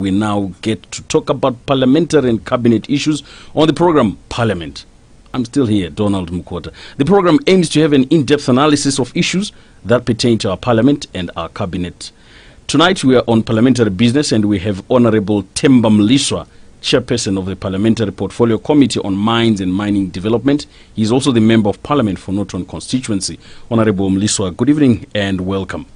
We now get to talk about parliamentary and cabinet issues on the program Parliament. I'm still here, Donald Mukota. The program aims to have an in depth analysis of issues that pertain to our parliament and our cabinet. Tonight we are on parliamentary business and we have Honorable Temba Mliswa, chairperson of the Parliamentary Portfolio Committee on Mines and Mining Development. He is also the Member of Parliament for Norton constituency. Honorable Mliswa, good evening and welcome.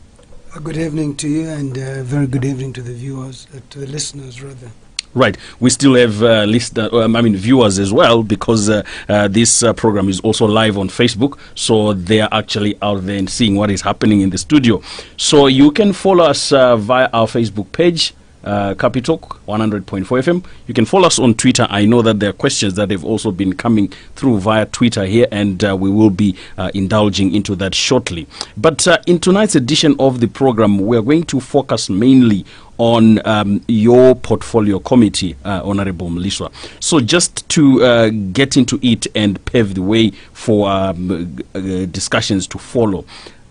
Uh, Good evening to you, and uh, very good evening to the viewers, uh, to the listeners, rather. Right, we still have uh, listener, um, I mean viewers as well, because uh, uh, this uh, program is also live on Facebook, so they are actually out there and seeing what is happening in the studio. So you can follow us uh, via our Facebook page. Uh, Capitalk 100.4 FM. You can follow us on Twitter. I know that there are questions that have also been coming through via Twitter here, and uh, we will be uh, indulging into that shortly. But uh, in tonight's edition of the program, we are going to focus mainly on um, your portfolio committee, uh, Honorable Mliswa. So, just to uh, get into it and pave the way for um, uh, discussions to follow,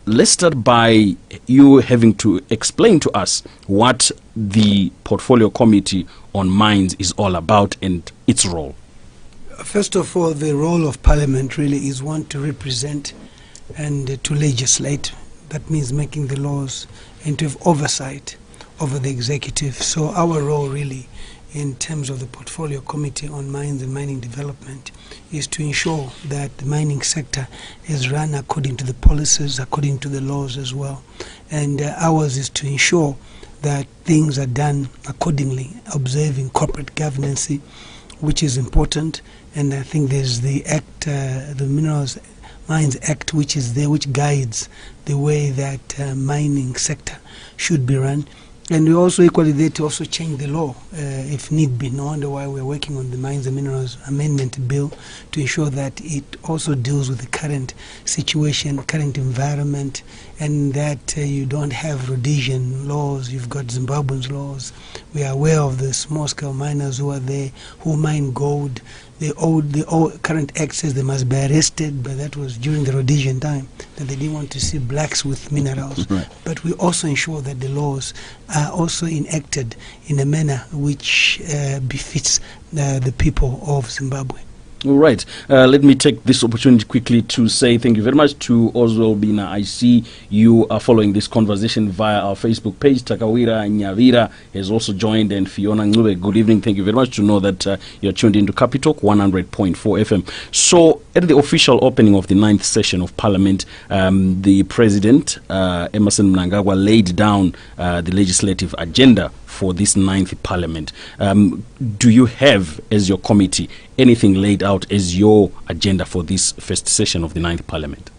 let's start by you having to explain to us what the portfolio committee on mines is all about and its role. First of all, the role of Parliament really is one to represent and uh, to legislate. That means making the laws and to have oversight over the executive. So, our role really in terms of the Portfolio Committee on Mines and Mining Development is to ensure that the mining sector is run according to the policies, according to the laws as well. And uh, ours is to ensure that things are done accordingly, observing corporate governance, which is important. And I think there's the Act, uh, the Minerals Mines Act, which is there, which guides the way that uh, mining sector should be run. And we also equally there to also change the law uh, if need be. No wonder why we're working on the Mines and Minerals Amendment Bill to ensure that it also deals with the current situation, current environment, and that uh, you don't have Rhodesian laws, you've got Zimbabwean laws. We are aware of the small scale miners who are there, who mine gold. The old, the old current says they must be arrested, but that was during the Rhodesian time that they didn't want to see blacks with minerals. Right. But we also ensure that the laws are also enacted in a manner which uh, befits uh, the people of Zimbabwe. All right. Uh, let me take this opportunity quickly to say thank you very much to Oswald Bina. I see you are following this conversation via our Facebook page. Takawira Nyavira has also joined, and Fiona Ngube. Good evening. Thank you very much to know that uh, you're tuned into Capitalk 100.4 FM. So, at the official opening of the ninth session of Parliament, um, the President, uh, Emmerson Mnangagwa, laid down uh, the legislative agenda for this ninth parliament. Um, do you have, as your committee, anything laid out as your agenda for this first session of the ninth parliament?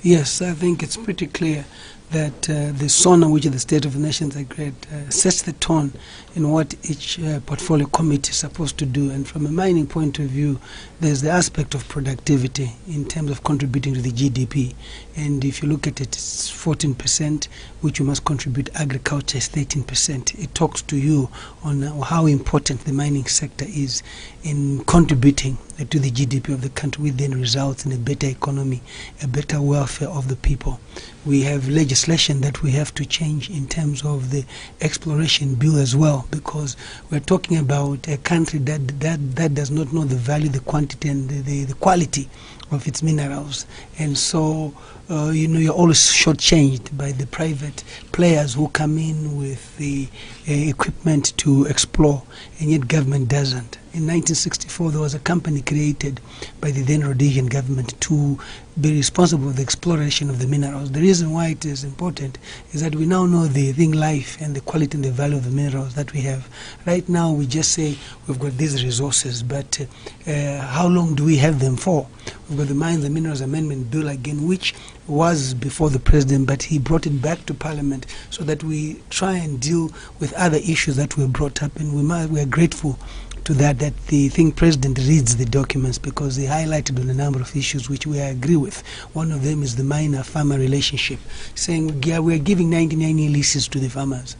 Yes, I think it's pretty clear that uh, the SONA, which is the State of the Nations Agreement, uh, sets the tone in what each uh, portfolio committee is supposed to do. And from a mining point of view, there's the aspect of productivity in terms of contributing to the GDP. And if you look at it, it's 14%, which you must contribute. Agriculture is 13%. It talks to you on uh, how important the mining sector is in contributing to the GDP of the country, which then results in a better economy, a better welfare of the people. We have legislation that we have to change in terms of the exploration bill as well, because we're talking about a country that that, that does not know the value, the quantity, and the, the, the quality of its minerals. And so, uh, you know, you're always shortchanged by the private players who come in with the uh, equipment to explore, and yet government doesn't. In 1964, there was a company created by the then Rhodesian government to be responsible for the exploration of the minerals. The reason why it is important is that we now know the thing life and the quality and the value of the minerals that we have. Right now, we just say we've got these resources, but uh, how long do we have them for? We've got the Mines and Minerals Amendment Bill again, which was before the president, but he brought it back to Parliament so that we try and deal with other issues that were brought up, and we, might, we are grateful to that that the thing president reads the documents because they highlighted on a number of issues which we agree with. One of them is the miner farmer relationship, saying yeah, we are giving 99 year leases to the farmers.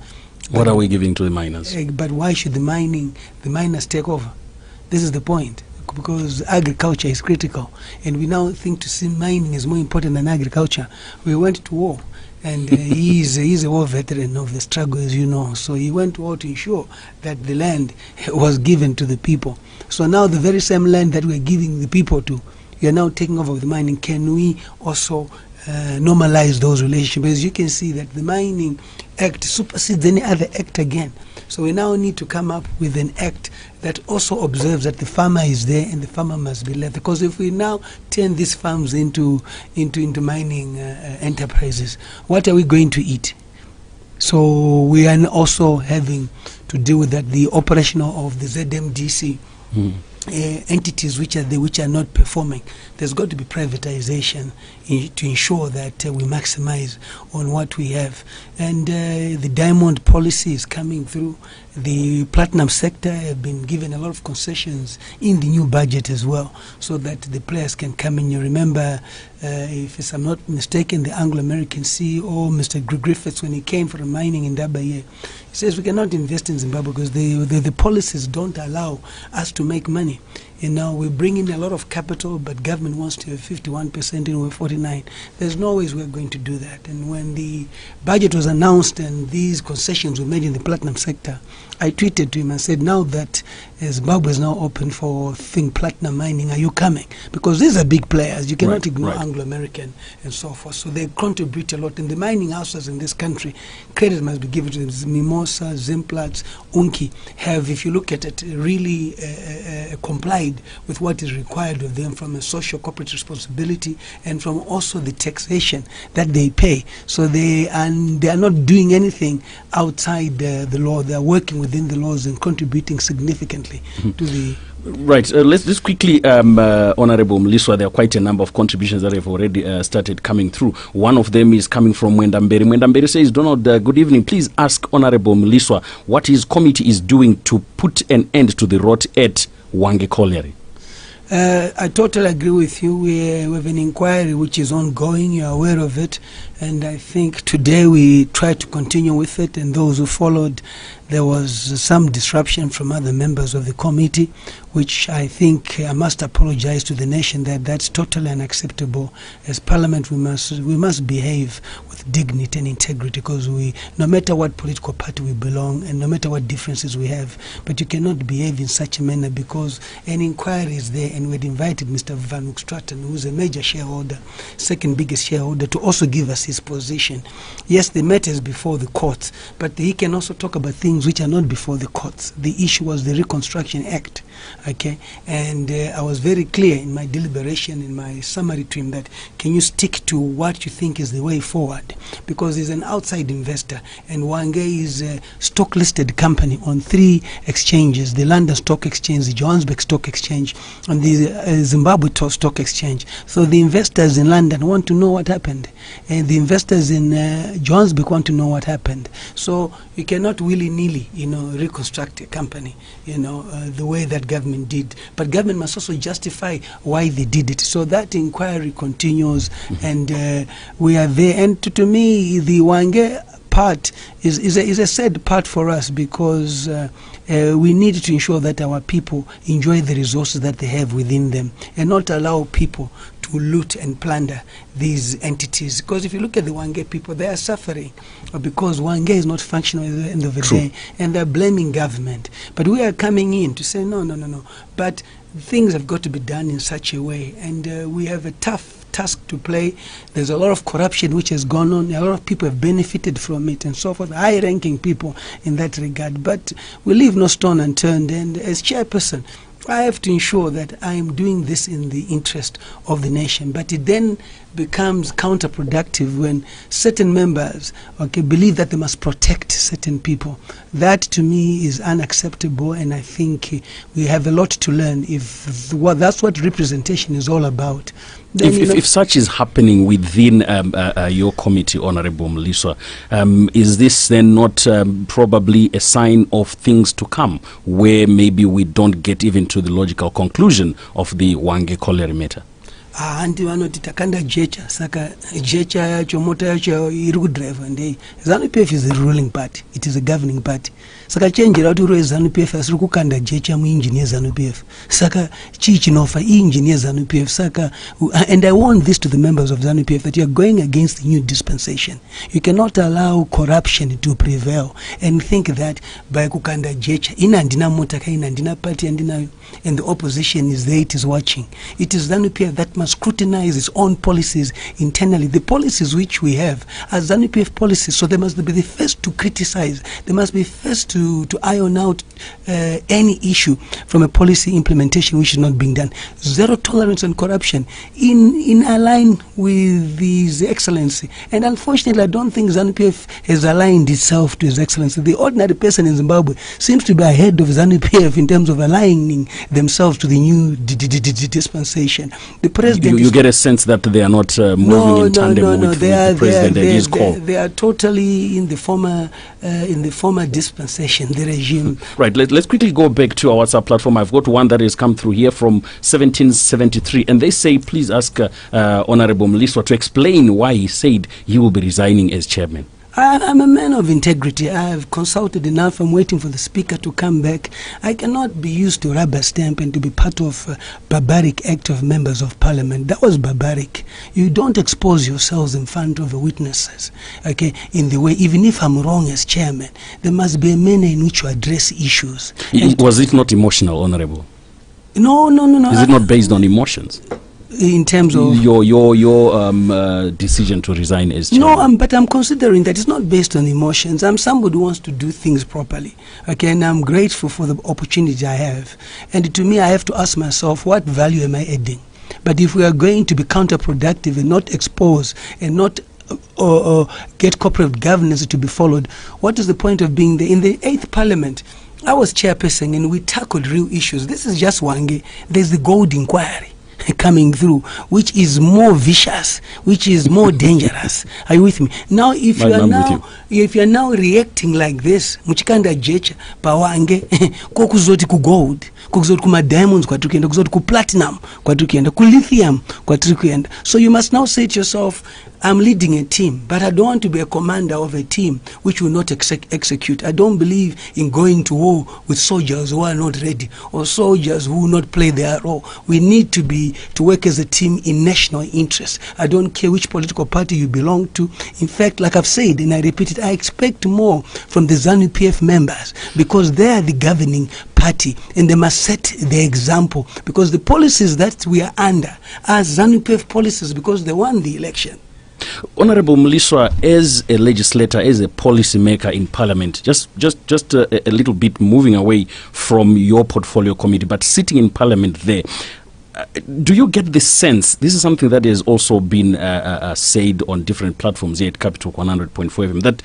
What are we giving to the miners? Eh, But why should the mining the miners take over? This is the point because agriculture is critical, and we now think to see mining is more important than agriculture. We went to war. And uh, he is he's a war veteran of the struggle, as you know. So he went to war to ensure that the land was given to the people. So now the very same land that we're giving the people to, you're now taking over the mining. Can we also uh, normalize those relationships? As you can see, that the Mining Act supersedes any other act again. So we now need to come up with an act that also observes that the farmer is there and the farmer must be left. Because if we now turn these farms into into into mining uh, enterprises, what are we going to eat? So we are also having to deal with that. The operational of the ZMDC. Mm. Uh, entities which are the, which are not performing. There's got to be privatization in, to ensure that uh, we maximize on what we have. And uh, the diamond policy is coming through. The platinum sector have been given a lot of concessions in the new budget as well, so that the players can come in. You remember, if I'm not mistaken, the Anglo-American CEO, Mr. Griffiths, when he came for mining in Dabaye, he says we cannot invest in Zimbabwe because the, the, the policies don't allow us to make money. You know, we bring in a lot of capital, but government wants to have 51% and we're 49. There's no ways we're going to do that. And when the budget was announced and these concessions were made in the platinum sector, I tweeted to him and said, now that uh, Zimbabwe is now open for thing platinum mining, are you coming? Because these are big players. You cannot Right, ignore right. Anglo-American and so forth. So they contribute a lot. In the mining houses in this country, credit must be given to them. Mimosa, Zimplats, Unki have, if you look at it, really uh, uh, complied with what is required of them from a social corporate responsibility and from also the taxation that they pay. So they and they are not doing anything outside uh, the law. They are working within the laws and contributing significantly to the Right. Uh, let's just quickly, um, uh, Honorable Mliswa, there are quite a number of contributions that have already uh, started coming through. One of them is coming from Mwendamberi. Mwendamberi says, Donald, uh, good evening. Please ask Honorable Mliswa what his committee is doing to put an end to the rot at Hwange Colliery. Uh, I totally agree with you. We, uh, we have an inquiry which is ongoing. You're aware of it. And I think today we try to continue with it. And those who followed, there was some disruption from other members of the committee, which I think uh, I must apologize to the nation that that's totally unacceptable. As Parliament, we must we must behave with dignity and integrity because we, no matter what political party we belong and no matter what differences we have, but you cannot behave in such a manner because an inquiry is there and we had invited Mr. Van Stratton, who is a major shareholder, second biggest shareholder, to also give us his position. Yes, the matter is before the courts, but he can also talk about things which are not before the courts. The issue was the Reconstruction Act, okay? And uh, I was very clear in my deliberation, in my summary to him that can you stick to what you think is the way forward? Because he's an outside investor, and Hwange is a stock listed company on three exchanges the London Stock Exchange, the Johannesburg Stock Exchange, and the uh, Zimbabwe Stock Exchange. So the investors in London want to know what happened, and the investors in uh, Johannesburg want to know what happened. So you cannot willy nilly, you know, reconstruct a company, you know, uh, the way that government did. But government must also justify why they did it. So that inquiry continues, and uh, we are there. And to, to me, the Wange part is, is, a, is a sad part for us because uh, uh, we need to ensure that our people enjoy the resources that they have within them and not allow people to loot and plunder these entities. Because if you look at the Hwange people, they are suffering because Hwange is not functional at the end of the True. day and they're blaming government. But we are coming in to say, no, no, no, no. But things have got to be done in such a way. And uh, we have a tough task to play. There's a lot of corruption which has gone on. A lot of people have benefited from it and so forth. High ranking people in that regard. But we leave no stone unturned. And as chairperson, I have to ensure that I am doing this in the interest of the nation. But it then becomes counterproductive when certain members okay, believe that they must protect certain people. That to me is unacceptable, and I think we have a lot to learn. If that's what representation is all about, then, If, you know- if such is happening within um, uh, uh, your committee, Honorable Mliswa, um, is this then not um, probably a sign of things to come where maybe we don't get even to the logical conclusion of the Hwange Colliery matter? Ah, handi vanoti takanda jecha saka jecha yacho mota yacho iri kudhiraivha ndei zanupf is a ruling party. It is a governing party saka chenjera kuti uri wezanup f asiri kukanda jecha muinjini yezanup f. Saka chii chinofa iinjini yezanup f? Saka and i warn this to the members of zanup f that you are going against the new dispensation. You cannot allow corruption to prevail and think that by kukanda jecha ina handina mota ka ina handina party yandinayo and the opposition is there it is watching. It is zanup f that must scrutinize its own policies internally. The policies which we have are zanup f policies so they must be the first to criticize. They must be first to, to iron out uh, any issue from a policy implementation which is not being done. Zero tolerance on corruption in in align with his excellency. And unfortunately i don't think zanup f has aligned itself to his excellency. The ordinary person in zimbabwe seems to be ahead of zanup f in terms of aligning themselves to the new dispensation. The president You, you get a sense that they are not uh, moving no, in tandem no, no. with, They with are, the president. And they, his call. they are totally in the former, uh, in the former dispensation, the regime. Right, let, let's quickly go back to our WhatsApp platform. I've got one that has come through here from 1773, and they say, please ask uh, uh, Honorable Mliswa to explain why he said he will be resigning as chairman. I, I'm a man of integrity. I have consulted enough. I'm waiting for the speaker to come back. I cannot be used to rubber stamp and to be part of a barbaric act of members of parliament. That was barbaric. You don't expose yourselves in front of the witnesses, okay, in the way, even if I'm wrong as chairman, there must be a manner in which you address issues. And- Was it not emotional, Honorable? no, no, no, no. Is it not based on emotions? In terms of Your your your um, uh, decision to resign as chairman. No, um, but I'm considering that it's not based on emotions. I'm somebody who wants to do things properly. Okay, and I'm grateful for the opportunity I have. And to me, I have to ask myself, what value am I adding? But if we are going to be counterproductive and not expose and not uh, or, or get corporate governance to be followed, what is the point of being there? In the eighth parliament, I was chairperson and we tackled real issues. This is just Hwange. There's the gold inquiry coming through, which is more vicious, which is more dangerous. Are you with me? Now, if you are now, if you are now reacting like this, muchikanda jecha pawange kokuzoti ku gold, kokuzoti kuma diamonds kwatiri kuenda, kuzoti ku platinum kwatiri kuenda, ku lithium kwatiri kuenda. So you must now say to yourself, I'm leading a team, but I don't want to be a commander of a team which will not exec- execute. I don't believe in going to war with soldiers who are not ready or soldiers who will not play their role. We need to be to work as a team in national interest. I don't care which political party you belong to. In fact, like I've said and I repeat it, I expect more from the ZANU PF members because they are the governing party and they must set the example because the policies that we are under are ZANU PF policies because they won the election. Honorable Mliswa, as a legislator, as a policymaker in Parliament, just just just a, a little bit moving away from your portfolio committee, but sitting in Parliament there. Do you get the sense? This is something that has also been uh, uh, uh, said on different platforms here at Capital 100.4 FM that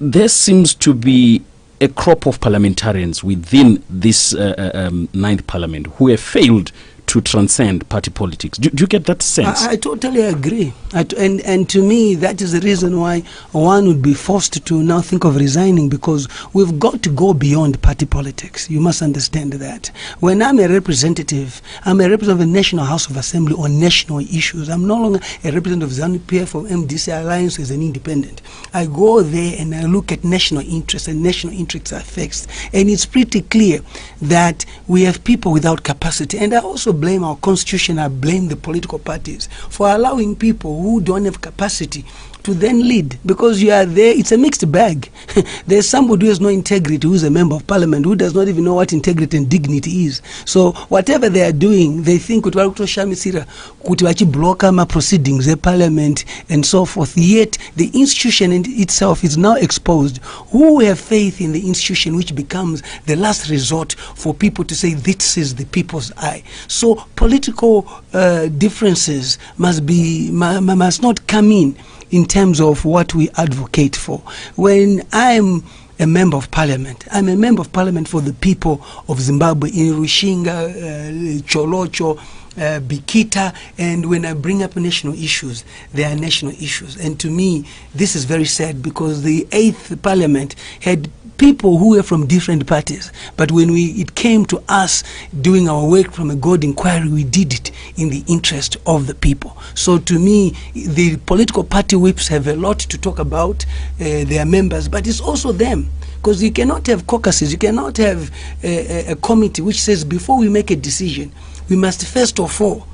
there seems to be a crop of parliamentarians within this uh, um, ninth parliament who have failed to transcend party politics. Do, do you get that sense? I, I totally agree. I t- and, and to me, that is the reason why one would be forced to now think of resigning because we've got to go beyond party politics. You must understand that. When I'm a representative, I'm a representative of the National House of Assembly on national issues. I'm no longer a representative of ZANU PF or MDC Alliance as an independent. I go there and I look at national interests, and national interests are fixed. And it's pretty clear that we have people without capacity. And I also blame our constitution, I blame the political parties for allowing people who don't have capacity to then lead. Because you are there it's a mixed bag. There's somebody who has no integrity who's a member of parliament who does not even know what integrity and dignity is. So whatever they are doing they think kuti vari kutoshamisira kuti vachibloka maproceedings eparliament and so forth. Yet the institution in itself is now exposed. Who have faith in the institution which becomes the last resort for people to say this is the people's eye. So political uh, differences must be mu- mu- must not come in in terms of what we advocate for. When I'm a member of parliament, I'm a member of parliament for the people of Zimbabwe in Rushinga, uh, Tsholotsho, uh, Bikita, and when I bring up national issues, they are national issues. And to me, this is very sad because the eighth parliament had people who were from different parties. But when we, it came to us doing our work from a gold inquiry, we did it in the interest of the people. So to me, the political party whips have a lot to talk about uh, their members, but it's also them. Because you cannot have caucuses, you cannot have a, a, a committee which says before we make a decision, we must first of all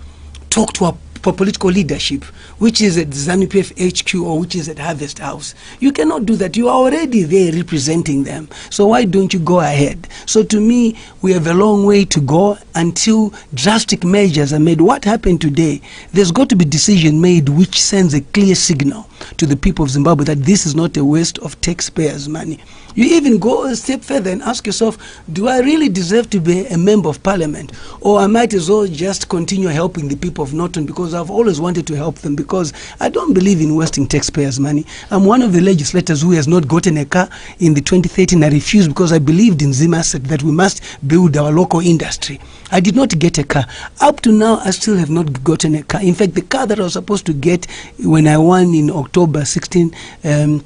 talk to our political leadership, which is at ZANU PF HQ or which is at Harvest House. You cannot do that. You are already there representing them. So why don't you go ahead? So to me, we have a long way to go until drastic measures are made. What happened today? There's got to be decision made which sends a clear signal to the people of Zimbabwe that this is not a waste of taxpayers' money. You even go a step further and ask yourself, do I really deserve to be a member of parliament? Or I might as well just continue helping the people of Norton because I've always wanted to help them because I don't believe in wasting taxpayers' money. I'm one of the legislators who has not gotten a car in the 2013. I refused because I believed in ZimAsset that we must build our local industry. I did not get a car. Up to now, I still have not gotten a car. In fact, the car that I was supposed to get when I won in October 16, um,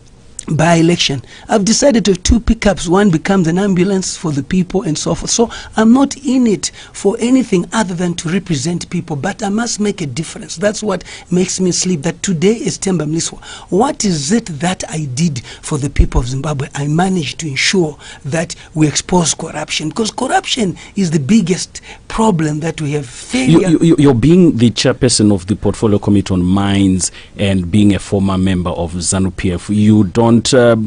by election. I've decided to have two pickups. One becomes an ambulance for the people and so forth. So I'm not in it for anything other than to represent people, but I must make a difference. That's what makes me sleep. That today is Temba Mliswa. What is it that I did for the people of Zimbabwe? I managed to ensure that we expose corruption because corruption is the biggest problem that we have. Failure. You, you, you're being the chairperson of the Portfolio Committee on Mines and being a former member of ZANU PF. You don't don't um,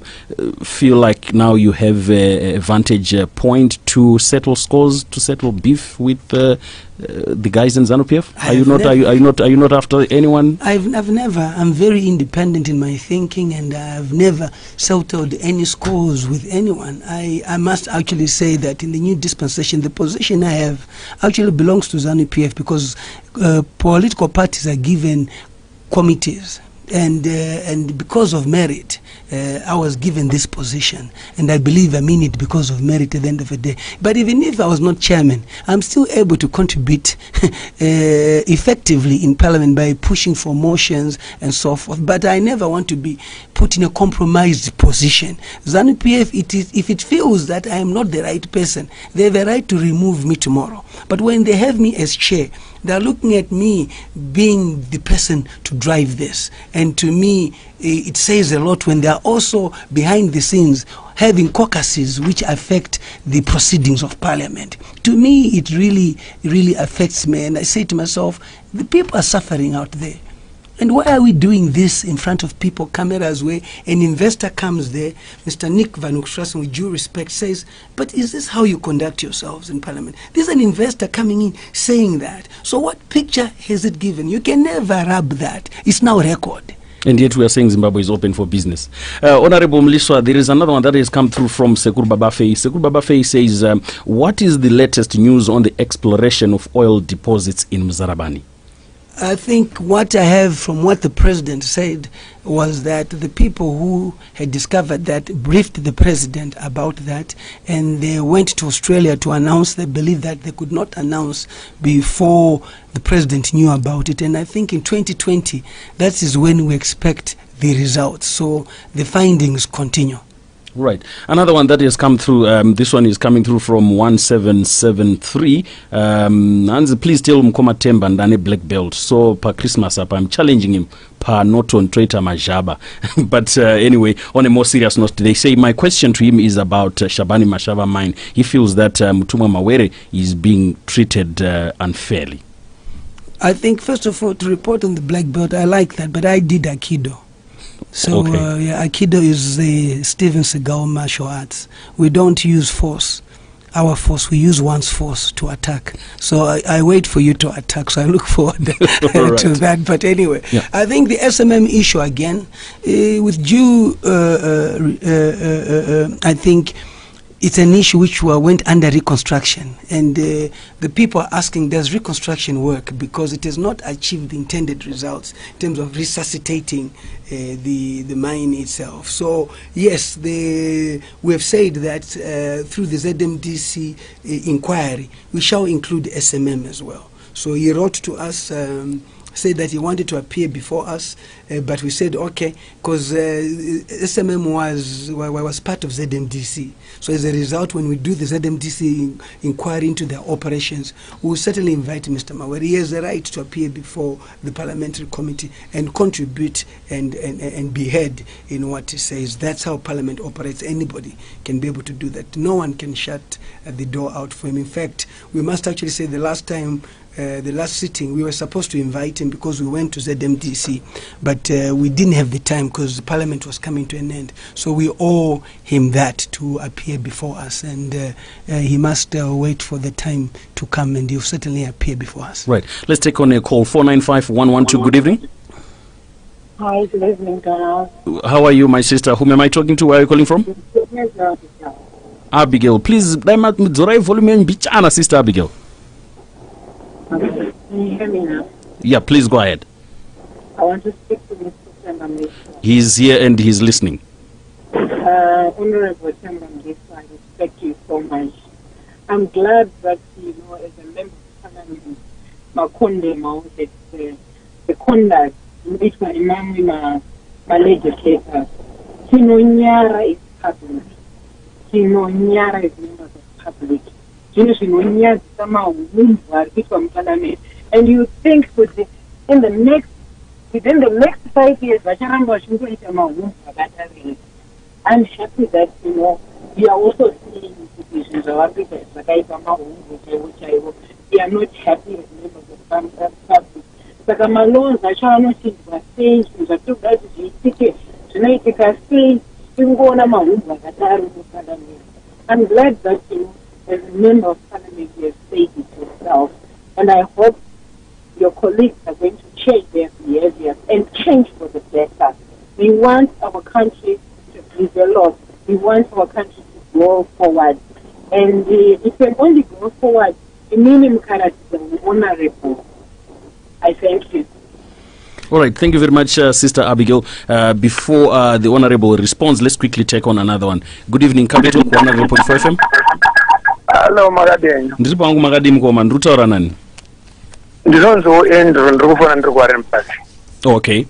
feel like now you have a, vantage uh, point to settle scores, to settle beef with uh, uh, the guys in ZANU PF? Are you not? Are you, are you not? Are you not after anyone? I've, I've never. I'm very independent in my thinking, and I've never settled any scores with anyone. I, I must actually say that in the new dispensation, the position I have actually belongs to ZANU PF because uh, political parties are given committees and uh, and because of merit, uh, I was given this position, and I believe I mean it because of merit at the end of the day. But even if I was not chairman, I'm still able to contribute uh, effectively in Parliament by pushing for motions and so forth. But I never want to be put in a compromised position. ZANU PF, it is, if it feels that I am not the right person, they have a right to remove me tomorrow. But when they have me as chair, they are looking at me being the person to drive this. And to me, it says a lot when they are also behind the scenes having caucuses which affect the proceedings of parliament. To me, it really, really affects me. And I say to myself, the people are suffering out there. And why are we doing this in front of people, cameras, where an investor comes there, Mr. Nick Van Hoogstraten, with due respect, says, But is this how you conduct yourselves in Parliament? There's an investor coming in saying that. So, what picture has it given? You can never rub that. It's now record. And yet we are saying Zimbabwe is open for business. Uh, Honorable Mliswa, there is another one that has come through from Sekur Babafei. Sekur Babafei says, um, What is the latest news on the exploration of oil deposits in Muzarabani? I think what I have from what the president said was that the people who had discovered that briefed the president about that and they went to Australia to announce they believe that they could not announce before the president knew about it. And I think in 2020 that is when we expect the results. So the findings continue Right. Another one that has come through, um, this one is coming through from 1773. Um, please tell Mkoma Temba black belt. So, per Christmas up, I'm challenging him per not on traitor Majaba. but uh, anyway, on a more serious note, they say my question to him is about uh, Shabanie Mashaba mine. He feels that uh, Mutumwa Mawere is being treated uh, unfairly. I think, first of all, to report on the black belt, I like that, but I did Aikido. So Okay. uh, yeah, Aikido is the Steven Seagal martial arts. We don't use force. Our force, we use one's force to attack. So I, I wait for you to attack. So I look forward Alright. to that. But anyway, Yeah. I think the SMM issue again, uh, with due, uh, uh, uh, uh, uh, uh, I think it's an issue which went under reconstruction, and uh, the people are asking, does reconstruction work? Because it has not achieved the intended results in terms of resuscitating uh, the the mine itself. So yes, the, we have said that uh, through the ZMDC uh, inquiry, we shall include SMM as well. So he wrote to us. Um, said that he wanted to appear before us uh, but we said okay because uh, SMM was wa- wa- was part of ZMDC. So as a result, when we do the ZMDC in- inquiry into their operations, we will certainly invite Mr. Mawere. He has a right to appear before the parliamentary committee and contribute and, and, and be heard in what he says. That's how Parliament operates. Anybody can be able to do that. No one can shut uh, the door out for him. In fact, we must actually say the last time, uh, the last sitting, we were supposed to invite him because we went to ZMDC, but uh, we didn't have the time because the Parliament was coming to an end. So we owe him that to appear before us, and uh, uh, he must uh, wait for the time to come, and he'll certainly appear before us. Right. Let's take on a call. 495112. Good evening. Hi, good evening, Donna. How are you, my sister? Whom am I talking to? Where are you calling from? Abigail. Please, dama mudzorai volume mbichana, sister Abigail. Can you hear me now? Yeah, please go ahead. I want to speak to Mr. Sembamisa. He's here and he's listening. Uh, Honorable Sembamisa, I respect you so much. I'm glad that, you know, as a member of parliament, Makonde that uh, the conduct in which my imam, my, my legislators, Kinonyara is public. Kinonyara is members of public. Zvino zvinonyadzisa mahungu ari kuitwa muparliament and you think in the next within the next five years i'm happy that you know we are also seeing kuti zvinhu zvavari kuita zvakaita mahungu chaivo chaivo we are not happy as members of pub- public i'm glad that you as a member of parliament you have said it yourself. And i hope your colleagues are going to change their behavior and change for the better. We want our country to develop. We want our country to go forward. And uh, it can only go forward in minimum character honorable. I thank you. All right. Thank you very much, uh, Sister Abigail. Uh, before uh, the Honorable responds, let's quickly take on another one. Good evening, Capital 100.4 FM. Hello, Magadenyo. ndiri pangu makadii mukoma ndiri kutaura nani ndinonziwo andrew ndiri kufona ndiri kuwarren pasi okay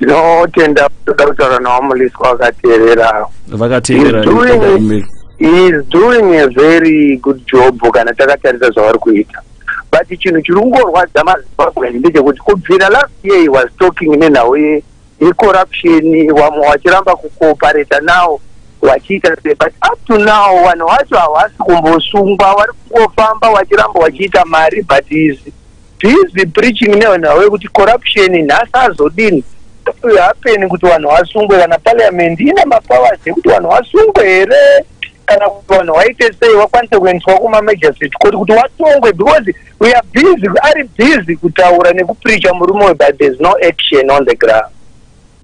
ndinotenda toda kutaura nawo muliswa akateerera vakateerera is doing a very good job kana takatarisa zvavari kuita. But chinhu chiri kungorwadza mazimbabweni ndechekuti kubvira last year he was talking nenhau ye- yecorruption wamwe wachiramba kukoopareta nawo wachiita sei? But up to now vanhu vacho havasi kumbosungwa vari kungofamba wachiramba wachiita mari but is busy preaching nevanhau yekuti corruption nhasi azodini happen kuti vanhu vasungwe kana parliament ine mapowers ekuti vanhu vasungwe here? Kana kuti vanhu vaite sei vakwanise kuendeswa kumamagistrate court kuti vatongwe because we are busy ari busy kutaura nekupreacha murume we but there's no action on the ground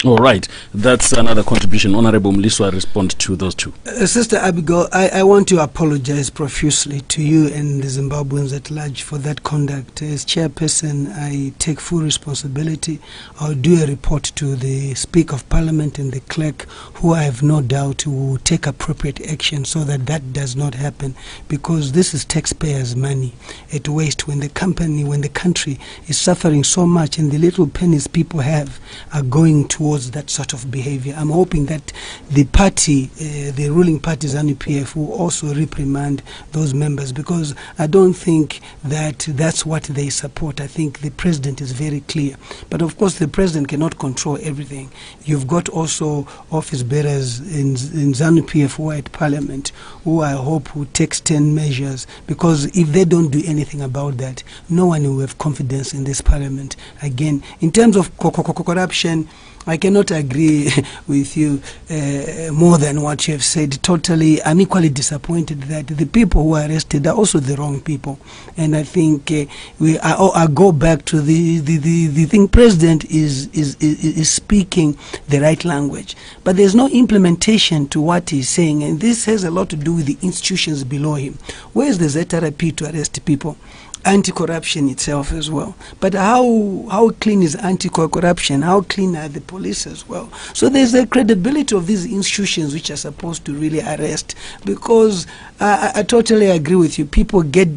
all right that's another contribution honorable mliswa respond to those two Uh, Sister Abigail, I, I want to apologize profusely to you and the Zimbabweans at large for that conduct. As chairperson, I take full responsibility. I'll do a report to the Speaker of Parliament and the clerk, who I have no doubt will take appropriate action so that that does not happen. Because this is taxpayers' money at waste when the company, when the country is suffering so much and the little pennies people have are going towards that sort of behavior. I'm hoping that the party, uh, the ruling party ZANU-PF, will also reprimand those members because I don't think that that's what they support. I think the president is very clear. But of course, the president cannot control everything. You've got also office bearers in, in ZANU-PF who are at parliament who I hope will take 10 measures because if they don't do anything about that, no one will have confidence in this parliament. Again, in terms of co- co- co- corruption, I cannot agree with you uh, more than what you have said. Totally, I'm equally disappointed that the people who are arrested are also the wrong people. And I think uh, we, I, oh, I go back to the, the, the, the thing. President is, is, is, is speaking the right language, but there's no implementation to what he's saying. And this has a lot to do with the institutions below him. Where's the ZRP to arrest people? Anti-corruption itself as well. But how how clean is anti-corruption? How clean are the police as well? So there's the credibility of these institutions which are supposed to really arrest. Because I, I I totally agree with you. People get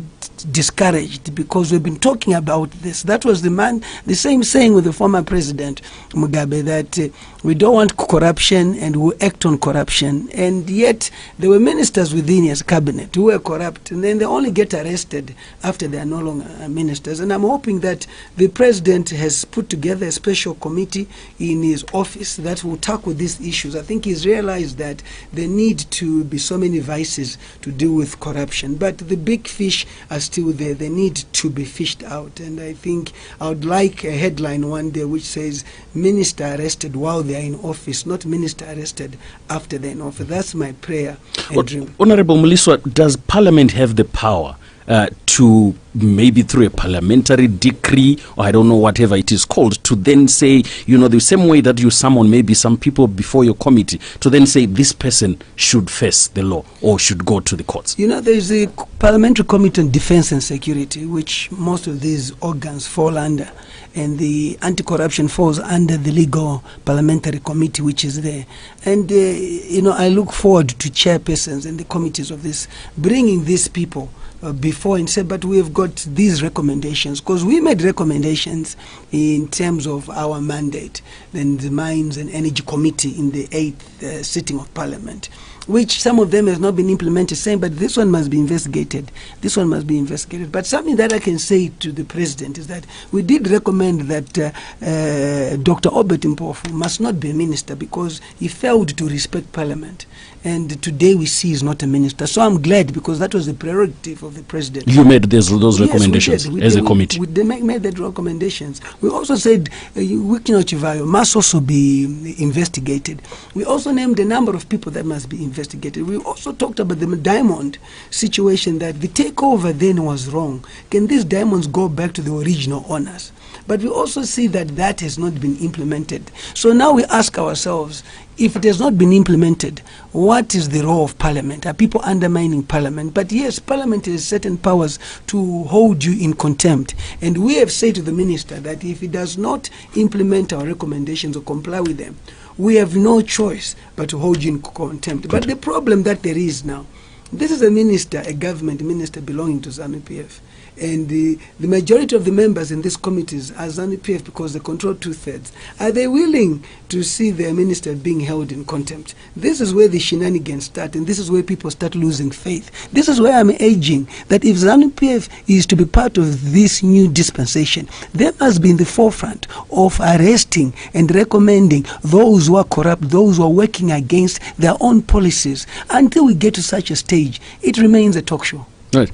discouraged because we've been talking about this. That was the man, the same saying with the former president Mugabe that uh, we don't want corruption and we act on corruption. And yet there were ministers within his cabinet who were corrupt, and then they only get arrested after they are no longer uh, ministers. And I'm hoping that the president has put together a special committee in his office that will tackle these issues. I think he's realized that there need to be so many vices to deal with corruption, but the big fish are still there. They need to be fished out. And I think I would like a headline one day which says, Minister arrested while they are in office, not minister arrested after they're in office. That's my prayer dream. Honorable Mliswa, does Parliament have the power uh, to maybe through a parliamentary decree or I don't know whatever it is called to then say, you know, the same way that you summon maybe some people before your committee to then say this person should face the law or should go to the courts? You know, there's a Parliamentary Committee on Defense and Security, which most of these organs fall under, and the anti-corruption falls under the legal parliamentary committee, which is there. And uh, you know, I look forward to chairpersons and the committees of this bringing these people. Uh, before and say, but we have got these recommendations because we made recommendations in terms of our mandate, then the Mines and Energy Committee in the eighth uh, sitting of Parliament which some of them has not been implemented, saying, but this one must be investigated. This one must be investigated. But something that I can say to the president is that we did recommend that uh, uh, Dr. Obert Mpofu must not be a minister because he failed to respect parliament. And today we see he's not a minister. So I'm glad because that was the prerogative of the president. You made those, those Yes, we recommendations did. We as did. a committee. We, we made, made that recommendations. We also said uh, Wicknell Chivayo must also be investigated. We also named a number of people that must be investigated. We also talked about the diamond situation that the takeover then was wrong. Can these diamonds go back to the original owners? But we also see that that has not been implemented. So now we ask ourselves, if it has not been implemented, what is the role of Parliament? Are people undermining Parliament? But yes, Parliament has certain powers to hold you in contempt. And we have said to the Minister that if he does not implement our recommendations or comply with them, we have no choice but to hold you in contempt. But the problem that there is now, this is a minister, a government minister belonging to ZANU PF. And the, the majority of the members in these committees are ZANU PF because they control two thirds. Are they willing to see their minister being held in contempt? This is where the shenanigans start, and this is where people start losing faith. This is where I'm urging that if ZANU PF is to be part of this new dispensation, they must be in the forefront of arresting and recommending those who are corrupt, those who are working against their own policies. Until we get to such a stage, it remains a talk show. Right.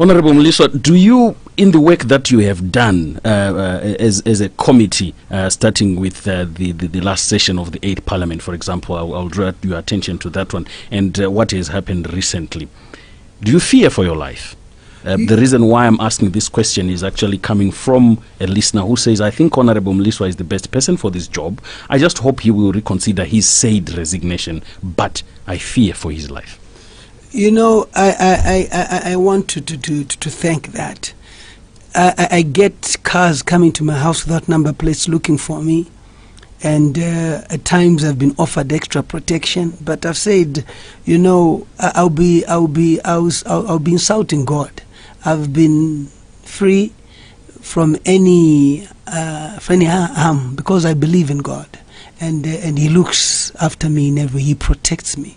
Honorable Mliswa, do you, in the work that you have done uh, uh, as, as a committee, uh, starting with uh, the, the, the last session of the 8th Parliament, for example, I'll, I'll draw your attention to that one, and uh, what has happened recently, do you fear for your life? Uh, the reason why I'm asking this question is actually coming from a listener who says, I think Honorable Mliswa is the best person for this job. I just hope he will reconsider his said resignation, but I fear for his life. You know, I, I, I, I- want to, to, to, to thank that. I, I- get cars coming to my house without number plates looking for me. And uh, at times I've been offered extra protection, but I've said, you know, I'll be, I'll be, I'll, I'll, I'll be insulting God. I've been free from any, uh, from any harm because I believe in God, and uh, and He looks after me in every. He protects me.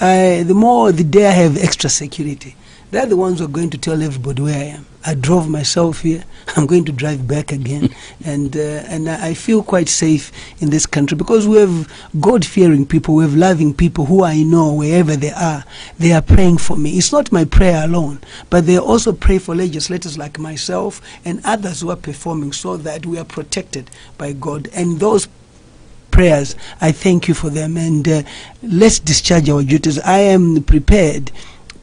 I, the more the day I have extra security, they're the ones who are going to tell everybody where I am. I drove myself here. I'm going to drive back again, and uh, and I feel quite safe in this country because we have God-fearing people, we have loving people who I know wherever they are, they are praying for me. It's not my prayer alone, but they also pray for legislators like myself and others who are performing, so that we are protected by God. And those prayers. I thank you for them, and uh, let's discharge our duties. I am prepared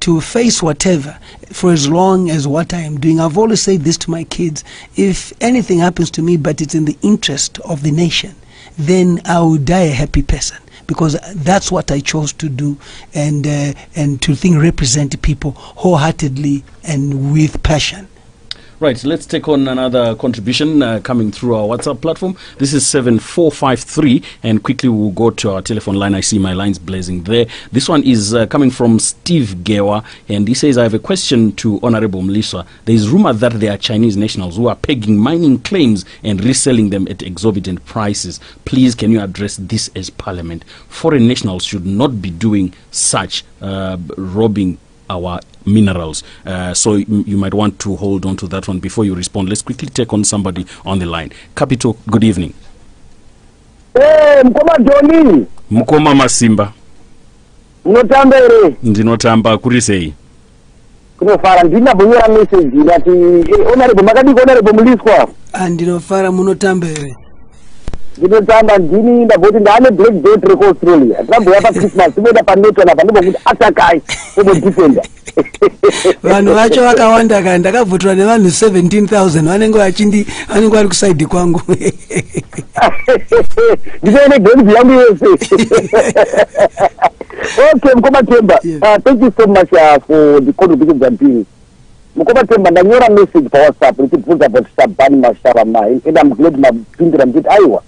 to face whatever for as long as what I am doing. I've always said this to my kids if anything happens to me, but it's in the interest of the nation, then I will die a happy person. Because that's what I chose to do, and uh, and to think represent people wholeheartedly and with passion. Right, let's take on another contribution uh, coming through our WhatsApp platform. This is 7453, and quickly we'll go to our telephone line. I see my lines blazing there. This one is uh, coming from Steve Gewa, and he says, I have a question to Honorable Mliswa. There is rumor that there are Chinese nationals who are pegging mining claims and reselling them at exorbitant prices. Please, can you address this as Parliament? Foreign nationals should not be doing such, uh, robbing our minerals. Uh, so you, might want to hold on to that one before you respond. Let's quickly take on somebody on the line. Capital, good evening. Eh, mkoma Joni, Mukoma Masimba, munotamba ere ndinotamba kuri sei? kunofara ndinabhunyora meseji ndati eh, honorable makadiko honorable muliswa andinofara munotamba here ndinotamba ndini ndabvoti ndaane black belt reconstrulia. Ndinabhuya pachristmas timoenda panetwa napa ndinokuti atakai omodifenda vanhu vacho vakawanda kani ndakabvutirwa nevanhu 17000 vanenge vachindi vanenge vari kusaidhi kwangu. Ndisoene ganzi yangu yese okay mukoma temba Yes. uh, thank you so much uh, for the contribution dzambiri mukoma temba ndanyora message pawhatsapp ndichibvunza about shabani mashara mai and i'm glad mapindira ndikuti aiwa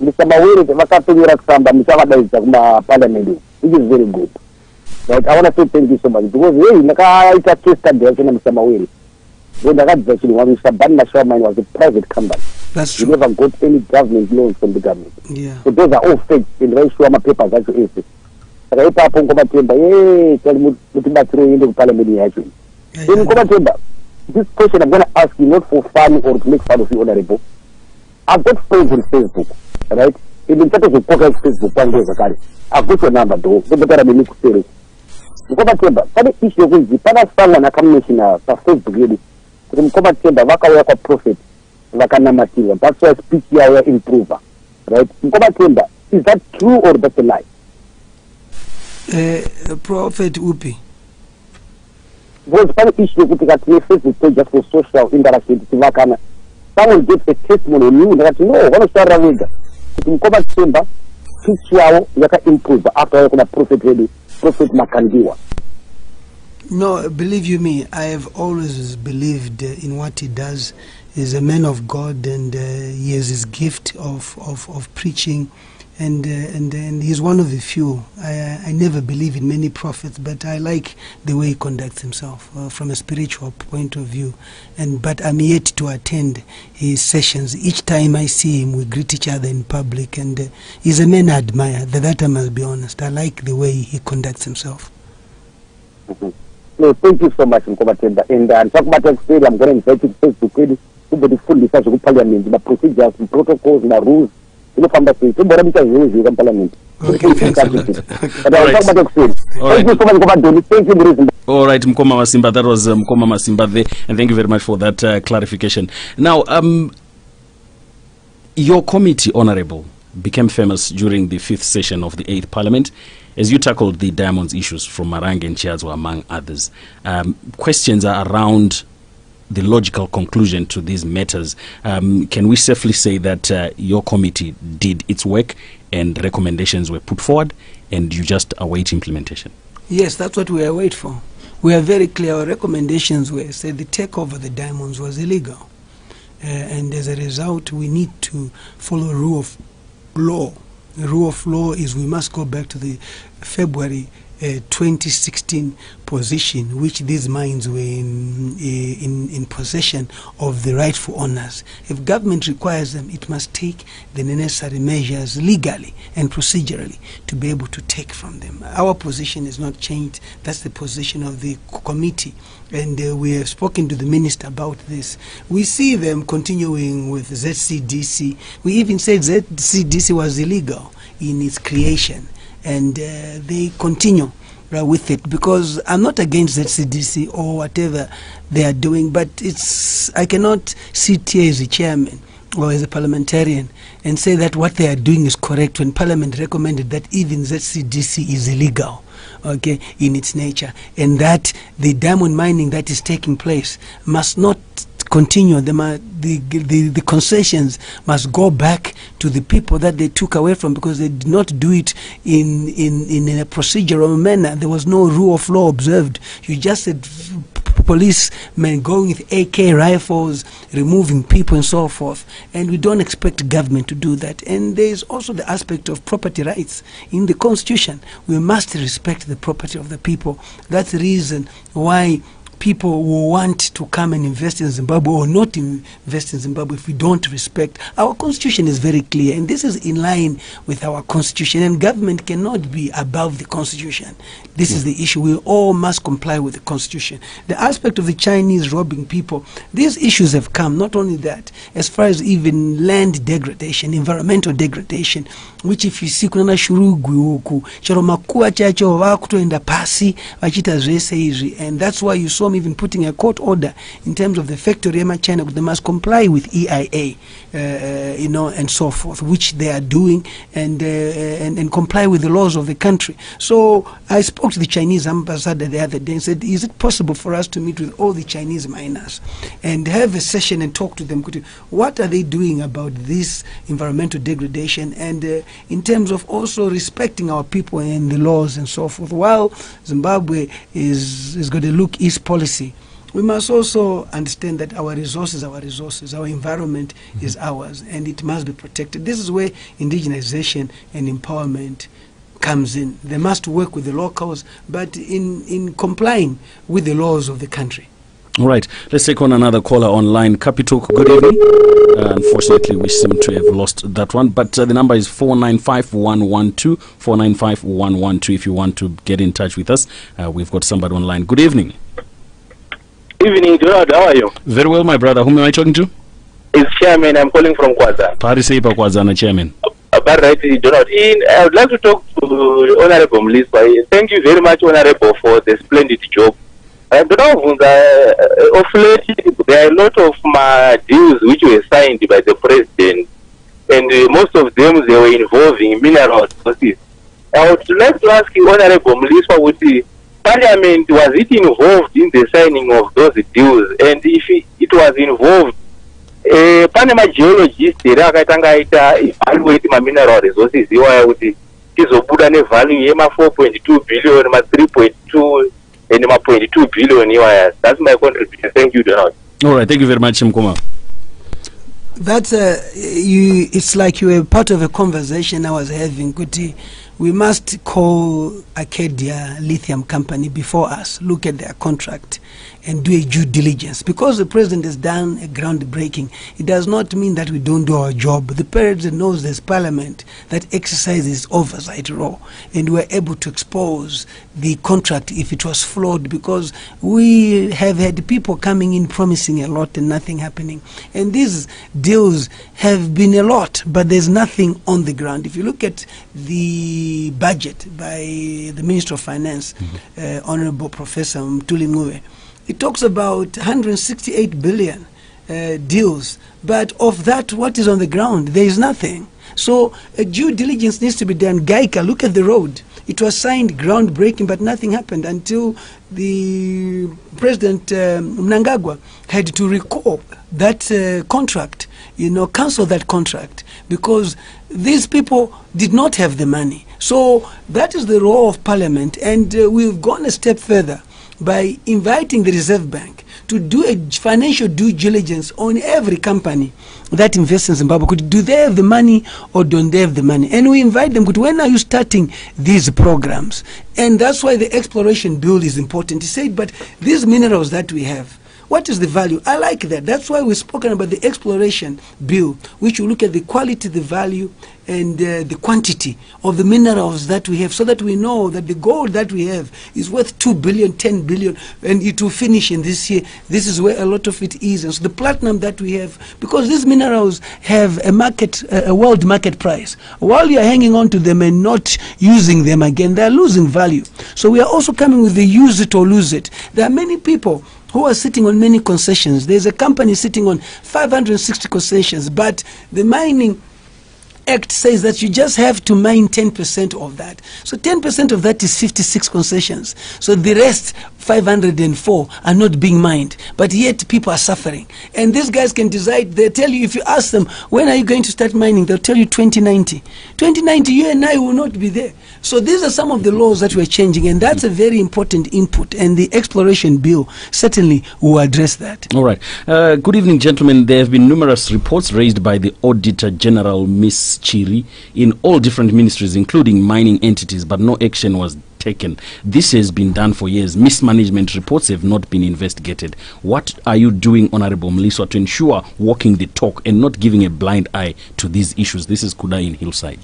mr vakatumira kusamba muchavadaidza kumaparliament which is very good. But i want to say thank you so much because hey ndakaita case study yachona mawere so ndakadzidza chinhu mashara mine was a private company. Thats you never got any government loans from the government. Yeah. So those are all facts and vaishuwa mapapers acho ese saka ipapo ngomatemba ye tali mutibatsiro iende kuparliament yacho then ngomatemba this question i'm going to ask you not for fun or to make fun of you honorable i've got friends on facebook right? And ndichatozokoka kufacebook kwangu zvakare number though ndobotara nemi kusere mukomatemba pane issue yekunzi pana someone akamenshina pafacebook yedu kuti mukomatemba vakauya kwaprofet vakanamatirwa that's why speech yavo yaimprova right? Mukomatemba is that true or that's a lie? Eh, prophet upi? Because pane issue yekuti katine facebook page for social interaction tivakana. Someone gave a testimony on you ndakati no vanotaurira vega kuti mukoma temba speech yavo yakaimprova after prophet makandiwa No, believe you me, I have always believed in what he does. He's a man of God, and uh, he has his gift of, of, of preaching, and uh, and and he's one of the few. I I never believe in many prophets, but I like the way he conducts himself uh, from a spiritual point of view. And but I'm yet to attend his sessions. Each time I see him, we greet each other in public, and uh, he's a man I admire. That, I must be honest. I like the way he conducts himself. no thank you so much mukoma and uh, kuseri i'm going to invite you kufacebook kwedu kumbotifundisa zvekuparliament maprocedures protocols marules inofamba sei tombora muita zvivo zvivi kamuparliament Okay, thanks a lot. but ndichakubata kuseri All right. thank you so much mukoma doni thank you muri zimbabwe All right, Mkoma Masimba, that was uh, Mkoma Masimba there, and thank you very much for that uh, clarification. Now, um, your committee, Honorable, became famous during the fifth session of the eighth Parliament as you tackled the diamonds issues from Marange and Chiadzwa, among others. Um, questions are around the logical conclusion to these matters. Um, can we safely say that uh, your committee did its work and recommendations were put forward, and you just await implementation? Yes, that's what we await for. We are very clear. Our recommendations were said the takeover of the diamonds was illegal, uh, and as a result, we need to follow rule of law. The rule of law is we must go back to the February uh, 2016 position, which these mines were in, uh, in in possession of the rightful owners. If government requires them, it must take the necessary measures legally and procedurally to be able to take from them. Our position is not changed. That's the position of the committee. And uh, we have spoken to the minister about this. We see them continuing with ZCDC. We even said ZCDC was illegal in its creation. And uh, they continue uh, with it because I'm not against ZCDC or whatever they are doing, but it's I cannot sit here as a chairman or as a parliamentarian and say that what they are doing is correct when Parliament recommended that even ZCDC is illegal, okay, in its nature, and that the diamond mining that is taking place must not continue. The, the, the, the concessions must go back to the people that they took away from because they did not do it in, in, in a procedural manner. There was no rule of law observed. You just said policemen going with AK rifles, removing people and so forth. And we don't expect government to do that. And there is also the aspect of property rights in the constitution. We must respect the property of the people. That's the reason why people who want to come and invest in Zimbabwe or not invest in Zimbabwe if we don't respect our constitution is very clear and this is in line with our constitution and government cannot be above the constitution. This is the issue. We all must comply with the constitution. The aspect of the chinese robbing people these issues have come. Not only that as far as even land degradation environmental degradation which if you see kunana shurugwi uku chero makuva chacho vakutoenda pasi and that's why you saw even putting a court order in terms of the factory yemachina China, they must comply with eia uh, uh, you know and so forth which they are doing and, uh, and and comply with the laws of the country so i spoke to the chinese ambassador the other day and said is it possible for us to meet with all the chinese miners and have a session and talk to them what are they doing about this environmental degradation and uh, in terms of also respecting our people and the laws and so forth. While Zimbabwe is, is going to look east policy, we must also understand that our resources our resources, our environment mm-hmm. is ours, and it must be protected. This is where indigenization and empowerment comes in. They must work with the locals, but in, in complying with the laws of the country. All right, let's take on another caller online. Capital, good evening. Uh, unfortunately, we seem to have lost that one, but uh, the number is 495112. 495112 if you want to get in touch with us. Uh, we've got somebody online. Good evening. Evening, Donald. How are you? Very well, my brother. Whom am I talking to? It's Chairman. I'm calling from Kwaza. Pariseipa Kwazana, Chairman. Uh, but right, Donald. In, I would like to talk to Honorable Mliswa. Thank you very much, Honorable, for the splendid job ndinobvunza uh, of late there are a lot of ma deals which were signed by the president and uh, most of them they were involving mineral resources i would like to ask you, honorable mliswa kuti parliament was it involved in the signing of those deals and if it was involved uh, pane mageologist here akatanga aita evaluate mamineral resources iwaya kuti tizobuda nevalue yema4 point 2 billion ma3 point 2 and my point two billion UIS. That's my contribution. Thank you, Donald. All right, thank you very much, Mkuma. That's uh, you. It's like you were part of a conversation I was having. Kuti, we must call Arcadia Lithium Company before us. Look at their contract and do a due diligence. Because the president has done a groundbreaking, it does not mean that we don't do our job. The president knows there's parliament that exercises oversight role, and we're able to expose the contract if it was flawed because we have had people coming in promising a lot and nothing happening. And these deals have been a lot, but there's nothing on the ground. If you look at the budget by the Minister of Finance, mm-hmm. uh, Honorable Professor Mthuli Ncube, it talks about 168 billion uh, deals, but of that, what is on the ground? There is nothing. So a due diligence needs to be done. Gaika, look at the road. It was signed groundbreaking, but nothing happened until the President um, Mnangagwa had to recall that uh, contract, you know, cancel that contract because these people did not have the money. So that is the role of Parliament, and uh, we've gone a step further by inviting the Reserve Bank to do a financial due diligence on every company that invests in Zimbabwe. Could, do they have the money or don't they have the money? And we invite them, could, when are you starting these programs? And that's why the exploration bill is important. He said, but these minerals that we have, what is the value? I like that. That's why we've spoken about the exploration bill, which will look at the quality, the value, and uh, the quantity of the minerals that we have so that we know that the gold that we have is worth 2 billion, 10 billion, and it will finish in this year. This is where a lot of it is. And so the platinum that we have, because these minerals have a market, a world market price. While you're hanging on to them and not using them again, they're losing value. So we are also coming with the use it or lose it. There are many people who are sitting on many concessions. There's a company sitting on 560 concessions, but the mining Act says that you just have to mine 10% of that. So 10% of that is 56 concessions. So the rest 504 are not being mined, but yet people are suffering. And these guys can decide, they tell you, if you ask them, when are you going to start mining? They'll tell you 2090. 2090, you and I will not be there. So these are some of the laws that we're changing, and that's a very important input. And the exploration bill certainly will address that. All right. Uh, good evening, gentlemen. There have been numerous reports raised by the Auditor General, Miss Chiri, in all different ministries, including mining entities, but no action was taken. This has been done for years. Mismanagement reports have not been investigated. What are you doing, Honorable Mliswa, to ensure walking the talk and not giving a blind eye to these issues? This is Kuda in Hillside.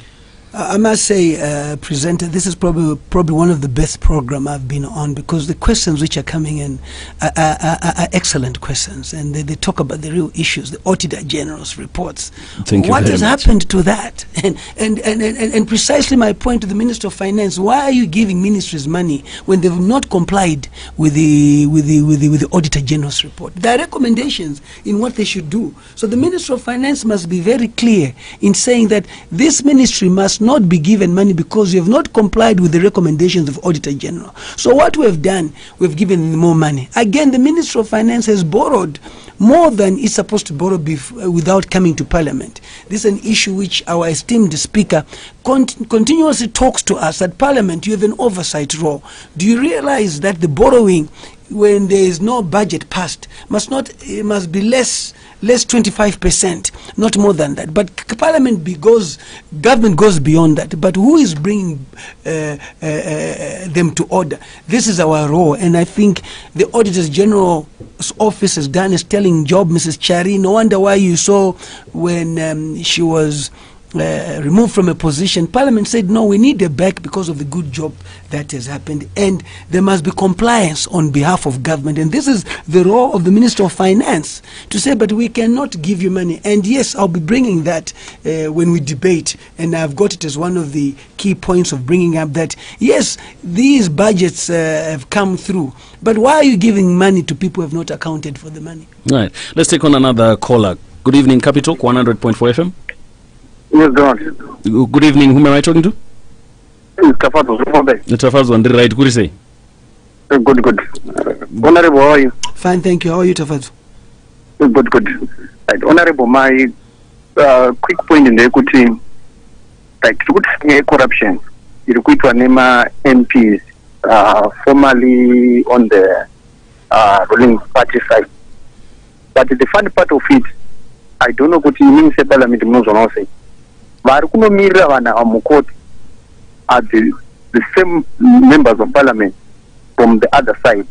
I must say, uh, presenter, this is probably probably one of the best program I've been on because the questions which are coming in are, are, are, are excellent questions, and they, they talk about the real issues. The Auditor General's reports. Thank you What has much. happened to that? And and, and, and and precisely my point to the Minister of Finance: Why are you giving ministries money when they've not complied with the with the with the, with the Auditor General's report? There are recommendations in what they should do. So the Minister of Finance must be very clear in saying that this ministry must not be given money because you have not complied with the recommendations of Auditor General. So what we have done, we've given more money. Again, the Minister of Finance has borrowed more than it's supposed to borrow uh, without coming to Parliament. This is an issue which our esteemed Speaker cont- continuously talks to us at Parliament. You have an oversight role. Do you realize that the borrowing, when there is no budget passed, must not it must be less less 25 percent, not more than that. But Parliament goes, government goes beyond that. But who is bringing uh, uh, uh, them to order? This is our role, and I think the Auditors General's office has done a sterling job, Mrs. Chiri. No wonder why you saw when um, she was uh, removed from a position, Parliament said, no, we need her back because of the good job that has happened. And there must be compliance on behalf of government. And this is the role of the Minister of Finance to say, but we cannot give you money. And yes, I'll be bringing that uh, when we debate. And I've got it as one of the key points of bringing up that, yes, these budgets uh, have come through. But why are you giving money to people who have not accounted for the money? Right. Let's take on another caller. Good evening, Capital 100.4 FM. Yes, God. Good evening. Whom am I talking to? Tafato Zumbe. Tafazwa ndiri right kuri sei? Good, good. Honorable, how are you? Fine, thank you. How are you, Tafadzu? Good, good. Right. Honorable, my uh, quick point ndeyekuti like tiri kuti nyaya yecorruption iri kuitwa nema-mps uh, formerly on the uh, ruling party side but the fun part of it i don't know kuti inini separliament munozvonawo sei vari kunomirira vanhu ava mukoti. Are the, the same members of parliament from the other side.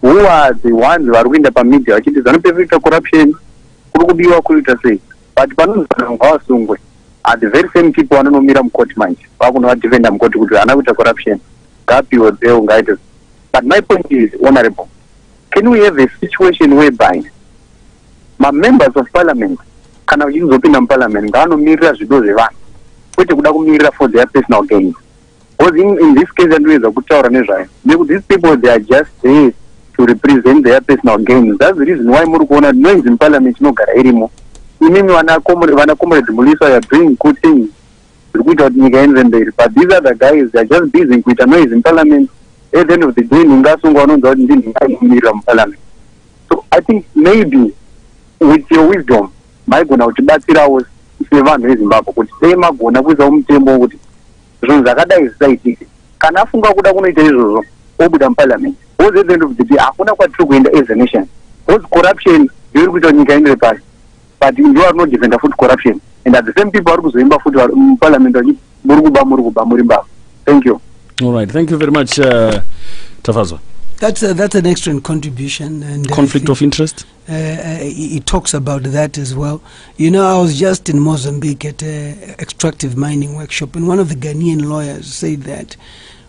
Who are the ones vari kuenda pamedia vachiti zanopefekta corruption? Kuri kudiwa kuita sei? But panonzi vanhu ngavasungwe. Are the very same people vanonomira mukoti manje? Vakunovadefenda mukoti kuti vana kuita corruption. Ngapiwe beo ngaite but my point is honorable can we have a situation whereby mamembers of parliament kana vachizopinda muparliament ngavanomirira zvido zvevanhu kwete kuda kumirira for their personal gains because in, in this case andinoedza kutaura nezvayo. Nekuti these people they are just there to represent their personal gains that's the reason why muri kuona noise in parliament inogara irimo. Imimi vana comrade muliswa are doing good things. Zviri kuita kuti nyika ienze mberi. But these other guys they are just busy kuita noise in parliament at the end of the day ningasungwa vanonzwa kuti ndinhingamirira muparliament. So i think maybe with your wisdom maigona kutibatsirawo sevanhu vezimbabwe kuti dei magona kuisawo mutemo wokuti zvinhu zvakadai zvisaitike kana afunga kuda kunoita izvozvo obuda muparliament because at the end of the day hakuna kwatiri kuenda as a nation because corruption ndoiri kuita nyika iendere pasi but ndo vari kunodefenda futi corruption and at the same people vari kuzoimba futi vari muparliament vachiti muri kuba muri kuba muri mbavha thank you All right. Thank you very much, uh, Tafazwa. That's a, that's an excellent contribution and I Conflict of interest? Uh, uh, he talks about that as well. You know, I was just in Mozambique at an extractive mining workshop, and one of the Ghanaian lawyers said that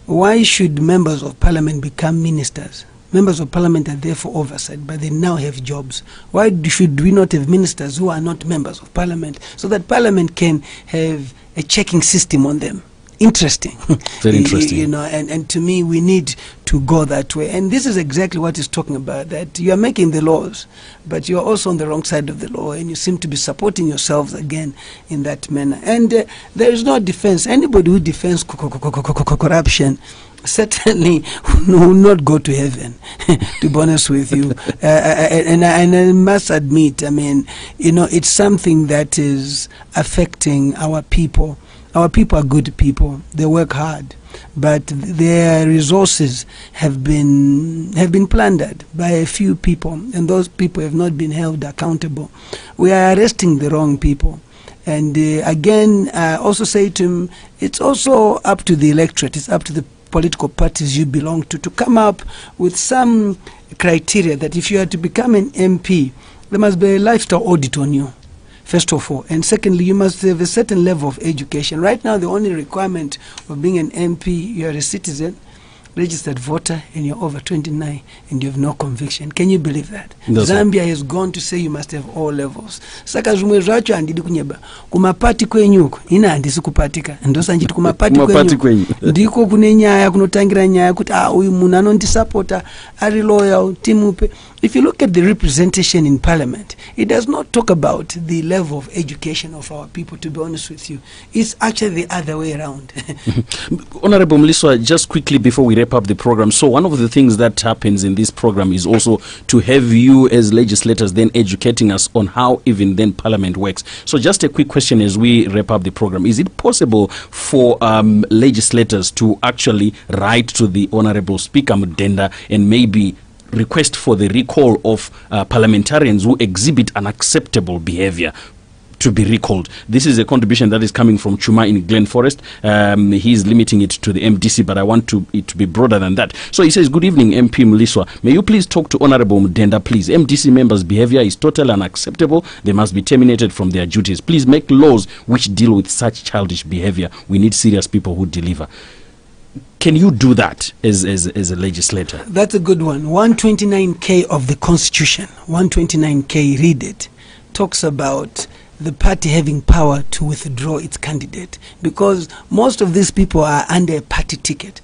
why should members of parliament become ministers? Members of parliament are there for oversight, but they now have jobs. Why should we not have ministers who are not members of parliament so that parliament can have a checking system on them? Interesting. Very interesting. You know, and, and to me, we need to go that way. And this is exactly what he's talking about that you are making the laws, but you are also on the wrong side of the law, and you seem to be supporting yourselves again in that manner. And uh, there is no defense. Anybody who defends co- co- co- co- co- co- corruption certainly will not go to heaven, to be honest with you. Uh, and, I- and I must admit, I mean, you know, it's something that is affecting our people. Our people are good people. They work hard, but their resources have been have been plundered by a few people, and those people have not been held accountable. We are arresting the wrong people. And uh, again, I also say to him, it's also up to the electorate, it's up to the political parties you belong to to come up with some criteria that if you are to become an MP, there must be a lifestyle audit on you, first of all. And secondly, you must have a certain level of education. Right now, the only requirement of being an MP, you are a citizen, registered voter, and you're over 29 and you have no conviction. Can you believe that? No, Zambia has gone to say you must have all levels. Saka zvimwe zvacho handidi kunyeba kumapati kwenyuko ina handisi kupatika ndosa nchiti kumapati Kumapati kwenyu kwenyu. ndiko kune nyaya kunotangira nyaya kuti ah uyu munhu anondisapota ari loyal timupe if you look at the representation in parliament it does not talk about the level of education of our people to be honest with you it's actually the other way around Honorable Mliswa, just quickly before we wrap up the program. So, one of the things that happens in this program is also to have you as legislators then educating us on how even then Parliament works. So, just a quick question as we wrap up the program: Is it possible for um, legislators to actually write to the Honorable Speaker Mudenda and maybe request for the recall of uh, parliamentarians who exhibit unacceptable behavior? to be recalled. This is a contribution that is coming from Chuma in Glen Forest. Um, he's limiting it to the MDC, but I want to, it to be broader than that. So he says, Good evening, MP Mliswa. May you please talk to Honorable Mudenda, please. MDC members' behavior is totally unacceptable. They must be terminated from their duties. Please make laws which deal with such childish behavior. We need serious people who deliver. Can you do that as, as, as a legislator? That's a good one. 129K of the Constitution, 129K, read it, talks about the party having power to withdraw its candidate because most of these people are under a party ticket.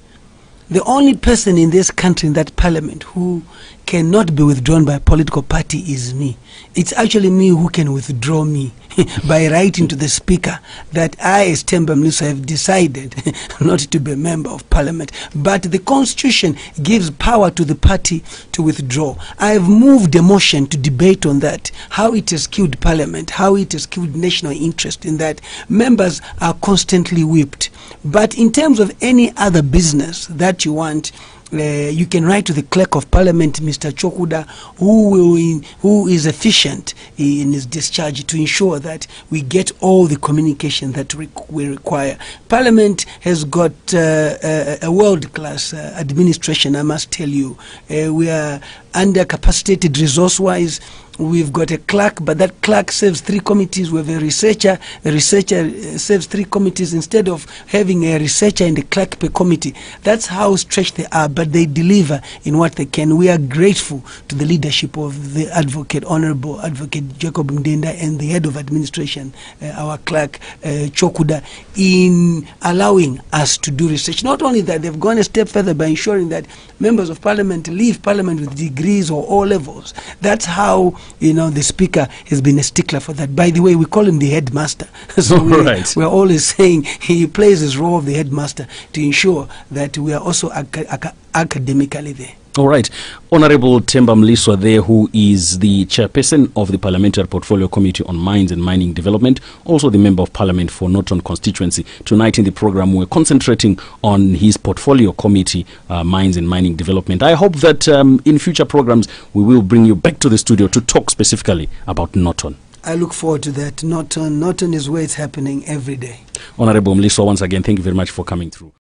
The only person in this country, in that parliament, who cannot be withdrawn by political party is me. It's actually me who can withdraw me by writing to the speaker that I, as Temba Mliswa, have decided not to be a member of parliament. But the constitution gives power to the party to withdraw. I have moved a motion to debate on that, how it has killed parliament, how it has killed national interest in that members are constantly whipped. But in terms of any other business that you want, uh, you can write to the clerk of parliament, Mr. Chokuda, who will in, who is efficient in his discharge to ensure that we get all the communication that we require. Parliament has got uh, a, a world-class uh, administration. I must tell you, uh, we are under-capacitated resource-wise. We've got a clerk, but that clerk serves three committees. We have a researcher. The researcher uh, serves three committees instead of having a researcher and a clerk per committee. That's how stretched they are, but they deliver in what they can. We are grateful to the leadership of the advocate, Honorable Advocate Jacob Mudenda, and the head of administration, uh, our clerk uh, Chokuda, in allowing us to do research. Not only that, they've gone a step further by ensuring that members of parliament leave parliament with degrees or all levels. That's how you know the speaker has been a stickler for that. By the way, we call him the headmaster. so we, Right. we're always saying he plays his role of the headmaster to ensure that we are also aca- aca- academically there. All right. Honorable Temba Mliswa there, who is the chairperson of the Parliamentary Portfolio Committee on Mines and Mining Development, also the Member of Parliament for Norton constituency. Tonight in the program, we're concentrating on his Portfolio Committee, uh, Mines and Mining Development. I hope that um, in future programs, we will bring you back to the studio to talk specifically about Norton. I look forward to that. Norton, Norton is where it's happening every day. Honorable Mliswa, once again, thank you very much for coming through.